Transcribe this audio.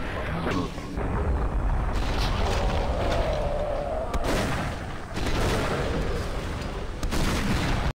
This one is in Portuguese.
Thank então, you.